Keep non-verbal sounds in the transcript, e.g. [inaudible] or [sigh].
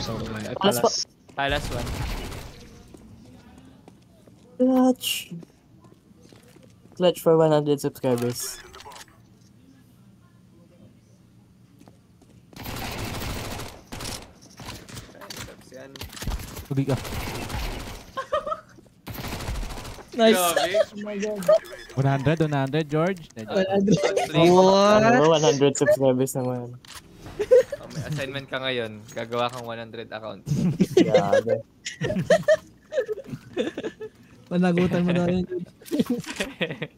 So, ay, Alas pa- palas. Ah, last one. Clutch. Clutch for 100 subscribers. Tugi ka. [laughs] Nice. Oh my god. 100, 100, George. Sleep. What? Ano, 100 subscribers naman. Oh, may assignment ka ngayon. Gagawa kang 100 account. Grabe. Panagutan mo na yun. [laughs]